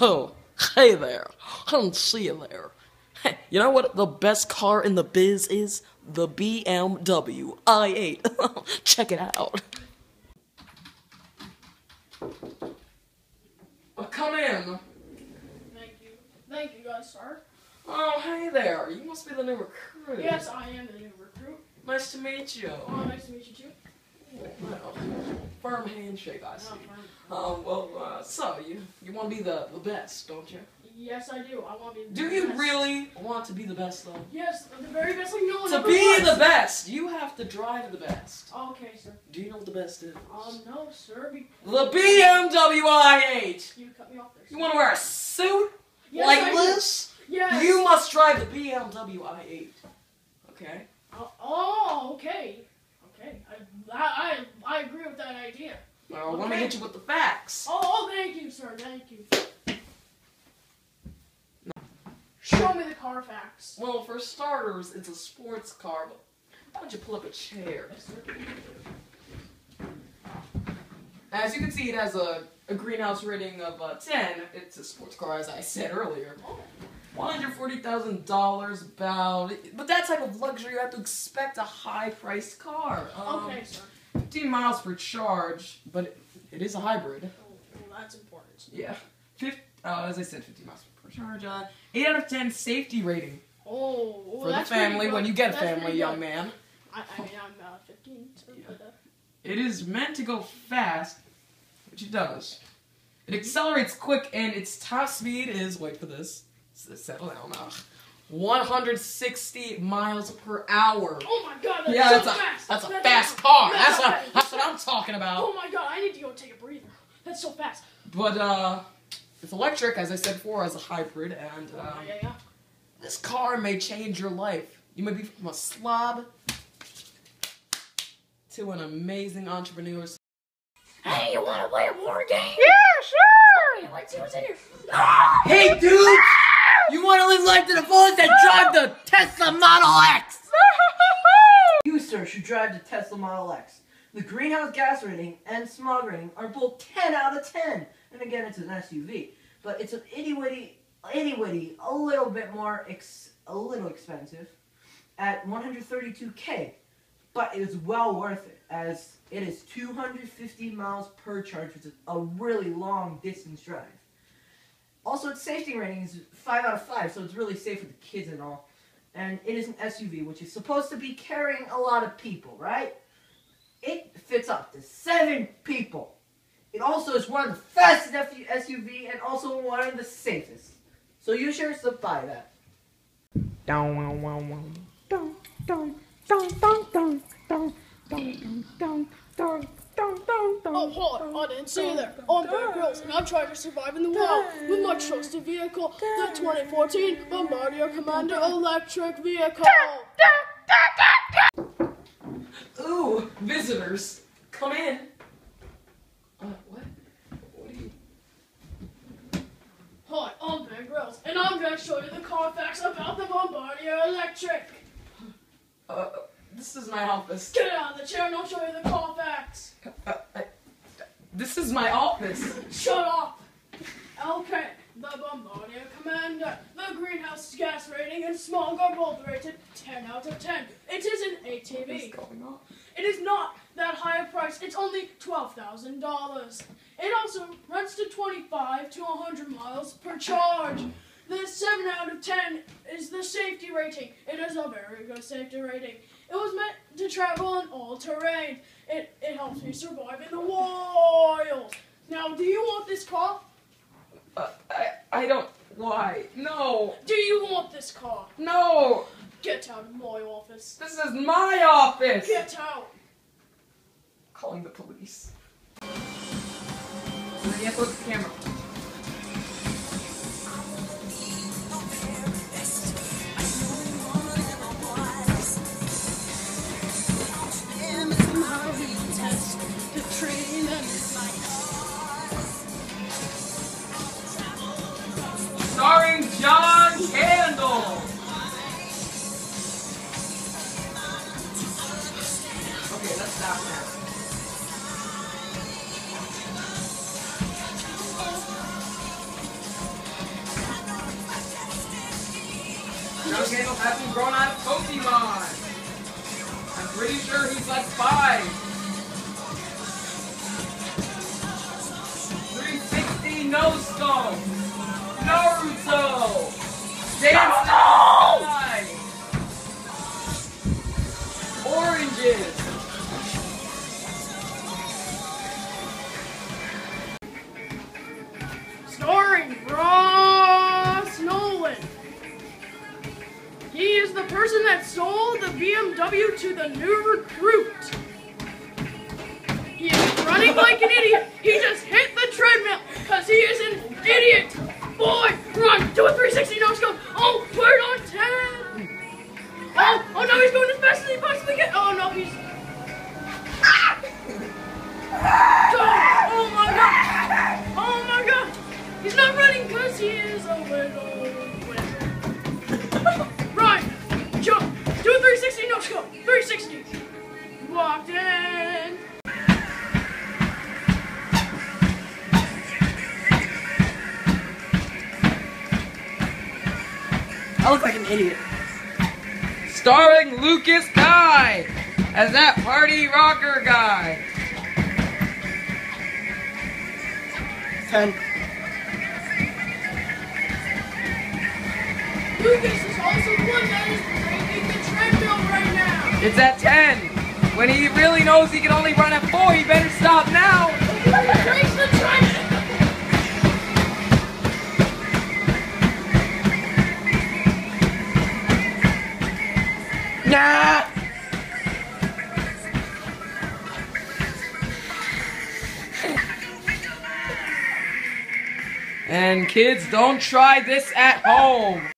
Oh, hey there. I don't see you there. Hey, you know what the best car in the biz is? The BMW i8. Check it out. Oh, come in. Thank you. Thank you, guys, sir. Oh, hey there. You must be the new recruit. Yes, I am the new recruit. Nice to meet you. Oh, nice to meet you, too. Well, firm handshake, I see. Oh, Um, well, uh, so you you want to be the, the best, don't you? Yes, I do. I want to be the Do you best. really want to be the best, though? Yes, the very best no one To be was. the best, you have to drive the best. Okay, sir. Do you know what the best is? Um, no, sir. The BMW i8. You cut me off there. You want to wear a suit Yes, like I this? Yes. You must drive the BMW i8. Okay. Oh, oh, okay. Okay. I, I, I, agree with that idea. Well, let me hit you with the facts. Oh, oh, thank you, sir. Thank you. Show me the car facts. Well, for starters, it's a sports car, but why don't you pull up a chair? As you can see, it has a, a greenhouse rating of uh, 10. It's a sports car, as I said earlier. Oh, $140,000 about. But that type of luxury, you have to expect a high priced car. Um, okay, sir. 15 miles per charge, but it, it is a hybrid. Oh, well, that's important. Yeah. Fif- uh, as I said, 50 miles per charge. Uh, 8 out of 10 safety rating Oh, well, for the that's family when you get a family, young man. I, I mean, I'm uh, 15, so Yeah. uh, It is meant to go fast, which it does. It accelerates quick, and its top speed is wait for this. S- Settle down now. 160 miles per hour. Oh my god, that's Yeah, so that's a fast. that's a That's fast so- car. that's That's so what fast. that's what I'm talking about. Oh my god, I need to go take a breather. That's so fast. But uh, it's electric, as I said before, as a hybrid, and Oh, um, yeah, yeah. this car may change your life. You may be from a slob to an amazing entrepreneur. Hey, you wanna play a war game? Yeah, sure. Let's see what's in here. Hey, dude! You want to live life to the fullest and drive the Tesla Model X? You, sir, should drive the Tesla Model X. The greenhouse gas rating and smog rating are both 10 out of 10. And again, it's an SUV. But it's an itty witty, itty witty, a little bit more, ex- a little expensive at 132k. But it is well worth it as it is 250 miles per charge, which is a really long distance drive. Also, its safety rating is 5 out of 5, so it's really safe for the kids and all and it is an SUV, which is supposed to be carrying a lot of people, right? It fits up to seven people. It also is one of the fastest SUV and also one of the safest. So you sure should buy that. Oh, hold on. I didn't see you there. I'm Bear Grylls, and I'm trying to survive in the wild with my trusted vehicle, the 2014 Bombardier Commander electric vehicle. Ooh, visitors, come in. Uh, what? What are you? Hi, I'm Ben Grills, and I'm going to show you the Carfax about the Bombardier Electric. Uh, this is my office. Get out of the chair and I'll show you the Carfax. Uh, I, this is my office. Shut up. Okay, the Bombardier Commander. The greenhouse gas rating and smog are both rated 10 out of 10. It is an ATV. What's ATV. going on? It is not that high a price. It's only $12,000. It also runs to 25 to 100 miles per charge. The 7 out of 10 is the safety rating. It is a very good safety rating. It was meant to travel on all terrain. It, it helps me survive in the wild. Now, do you want this car? Uh, I, I don't. Why? No, Do you want this car? no. Get out of my office. This is my office. Get out. Calling the police. And then you have to look at the camera. Kendall hasn't grown out of Pokemon. I'm pretty sure he's like five. 360 no scope. Naruto. Dance BMW to the new recruit. He is running like an idiot. He just hit the treadmill because he is an idiot. Boy, run, do a 360 no scope. Oh, word on 10. Oh, oh no, he's going as fast as he possibly can. Oh no, he's. Walked in! I look like an idiot. Starring Lucas Guy as that party rocker guy. Ten. Lucas is also the one that is breaking the treadmill right now! It's at 10. When he really knows he can only run at 4, he better stop now. Breaks the treadmill! Nah. And kids, don't try this at home.